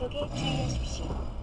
과속에 주의하십시오.